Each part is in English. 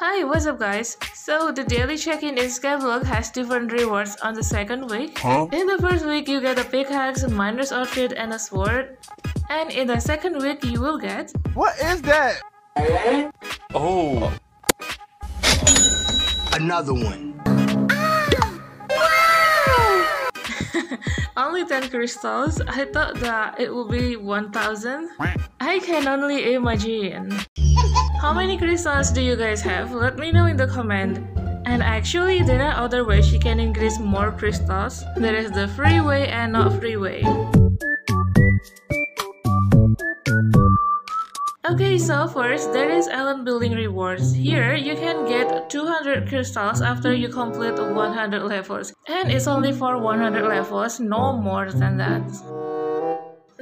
Hi, what's up guys? So the daily check-in in Skyblock has different rewards on the second week. Huh? In the first week you get a pickaxe, a miner's outfit and a sword. And in the second week you will get What is that? Oh. Another one. Ah, only 10 crystals. I thought that it would be 1000. I can only imagine. How many crystals do you guys have? Let me know in the comment. And actually, there are other ways you can increase more crystals. There is the free way and not free way. Okay, so first, there is island building rewards. Here, you can get 200 crystals after you complete 100 levels. And it's only for 100 levels, no more than that.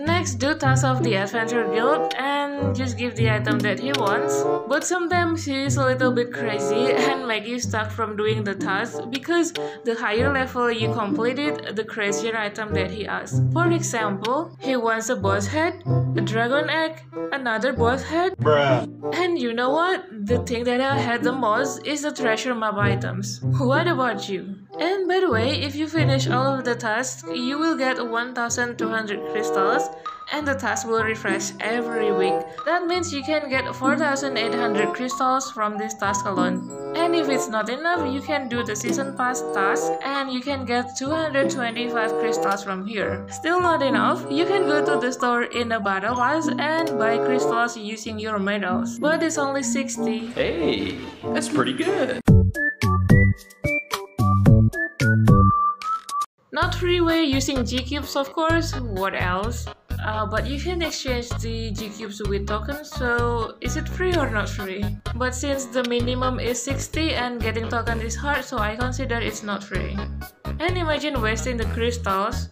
Next, do tasks of the Adventure Guild and just give the item that he wants. But sometimes he's a little bit crazy and make you stuck from doing the task because the higher level you completed, the crazier item that he asks. For example, he wants a boss head, a dragon egg, another boss head, Bruh. and you know what? The thing that I had the most is the treasure map items. What about you? And by the way, if you finish all of the tasks, you will get 1200 crystals and the task will refresh every week. That means you can get 4800 crystals from this task alone. And if it's not enough, you can do the season pass task and you can get 225 crystals from here. Still not enough, you can go to the store in the battle pass and buy crystals using your medals. But it's only 60. Hey, that's pretty good. Not freeway using G-Cubes of course, what else? Uh, but you can exchange the G-Cubes with tokens, so is it free or not free? But since the minimum is 60 and getting token is hard, so I consider it's not free. And imagine wasting the crystals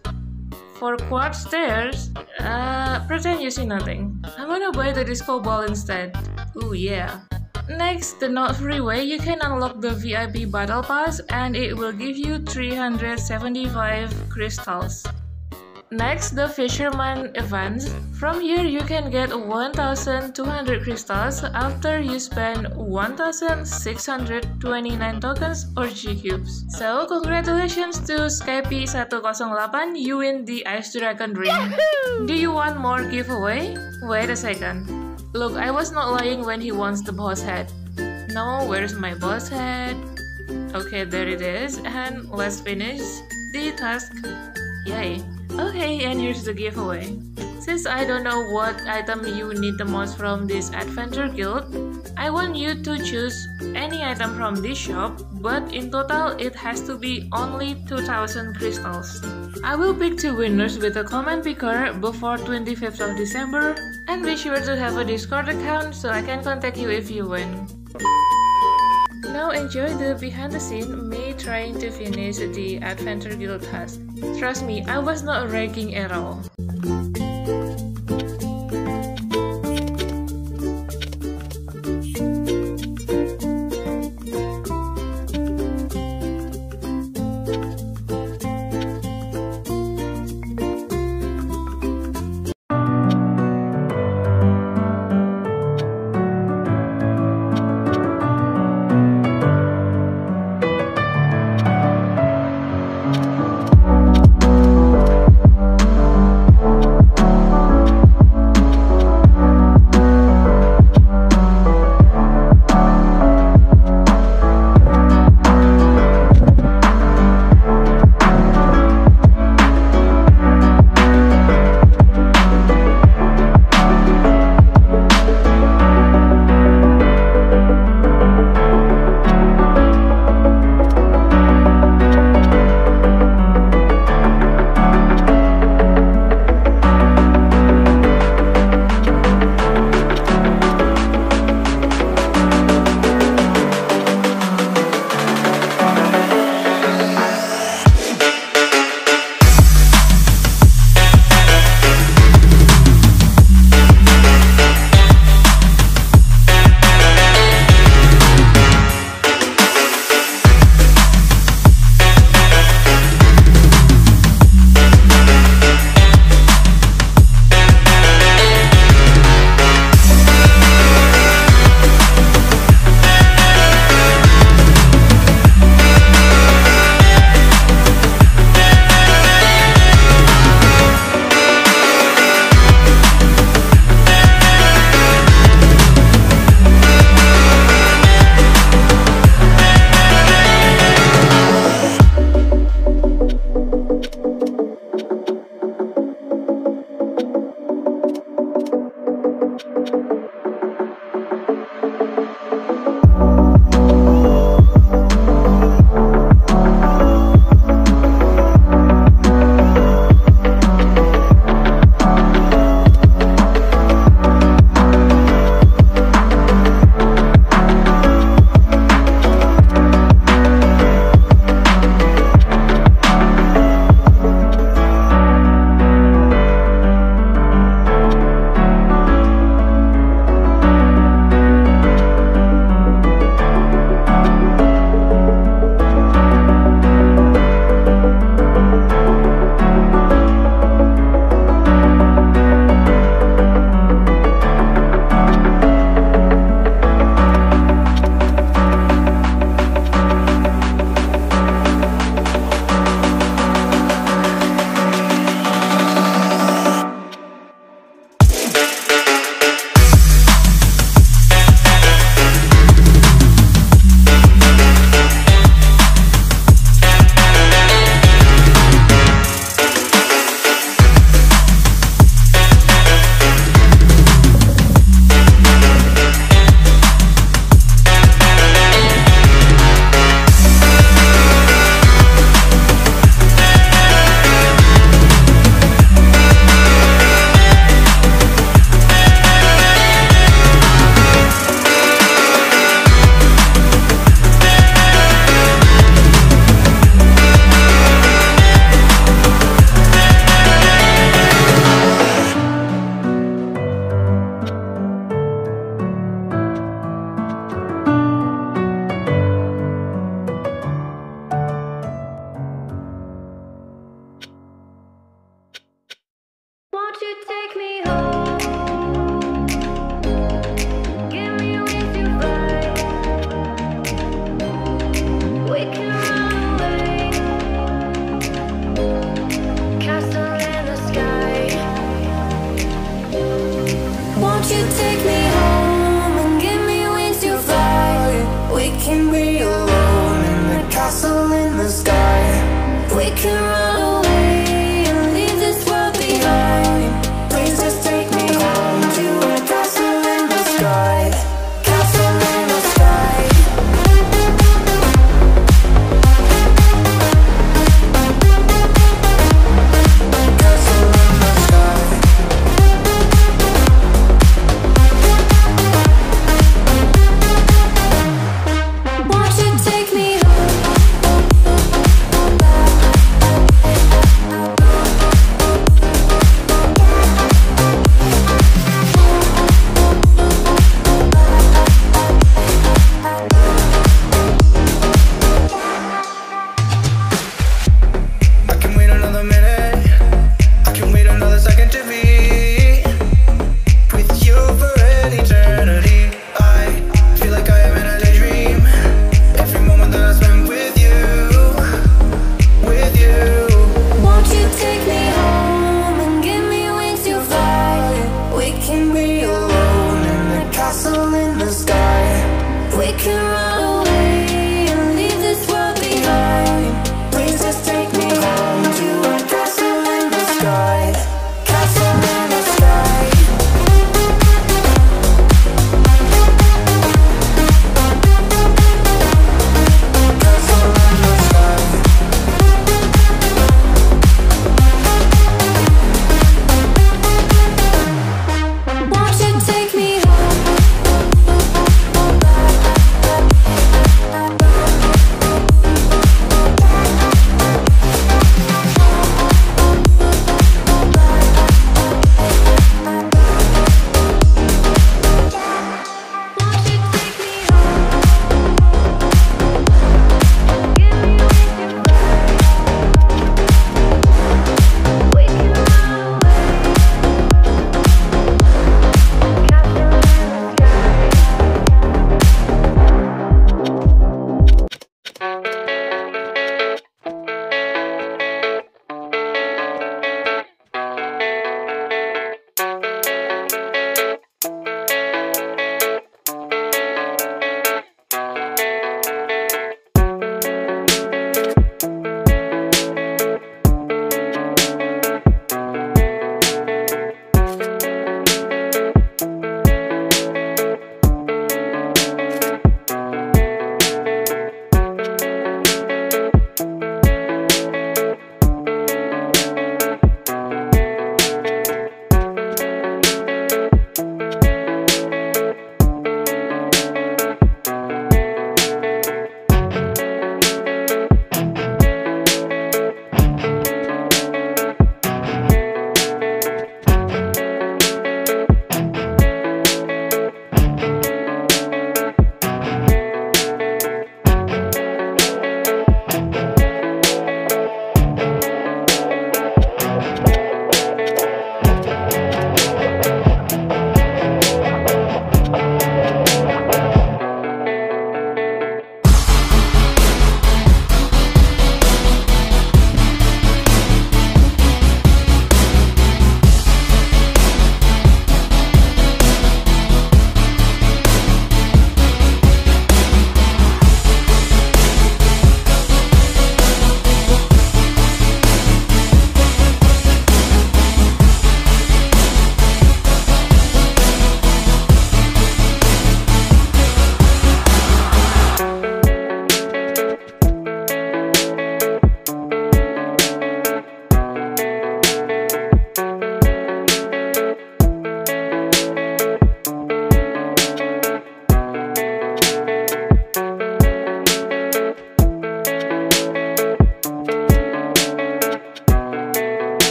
for quad stairs, uh, pretend you see nothing. I'm gonna buy the disco ball instead. Ooh yeah. Next, the not free way, you can unlock the VIP battle pass and it will give you 375 crystals. Next, the Fisherman events. From here, you can get 1200 crystals after you spend 1629 tokens or G-Cubes. So, congratulations to Skype108, you win the Ice Dragon ring. Do you want more giveaway? Wait a second. Look, I was not lying when he wants the boss head. No, where's my boss head? Okay, there it is. And let's finish the task. Yay. Okay, and here's the giveaway. Since I don't know what item you need the most from this adventure guild, I want you to choose any item from this shop, but in total it has to be only 2000 crystals. I will pick two winners with a comment picker before 25th of December, and be sure to have a Discord account so I can contact you if you win. Now enjoy the behind the scene me trying to finish the Adventure Guild task. Trust me, I was not ranking at all. you take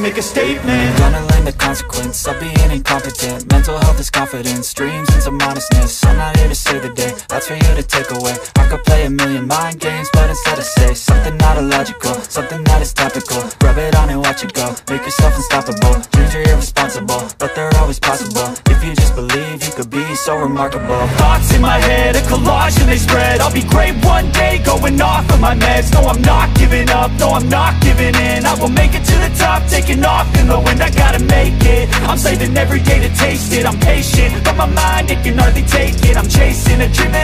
make a statement. I'm gonna learn the consequence of being incompetent. Mental health is confidence, dreams and some modestness. I'm not here to save the day, for you to take away. I could play a million mind games, but instead I say Something not illogical, something that is topical. Rub it on and watch it go, make yourself unstoppable. Dreams are irresponsible, but they're always possible. If you just believe, you could be so remarkable. Thoughts in my head, a collage and they spread. I'll be great one day, going off of my meds. No, I'm not giving up, no, I'm not giving in. I will make it to the top, taking off in the wind. I gotta make it, I'm saving every day to taste it. I'm patient, but my mind, it can hardly take it. I'm chasing a dream